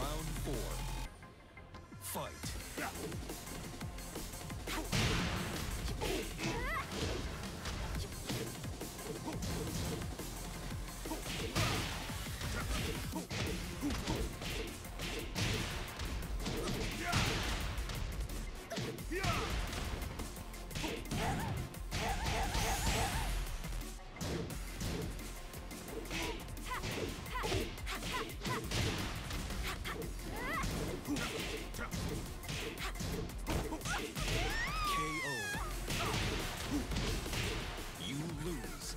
Round four. Fight.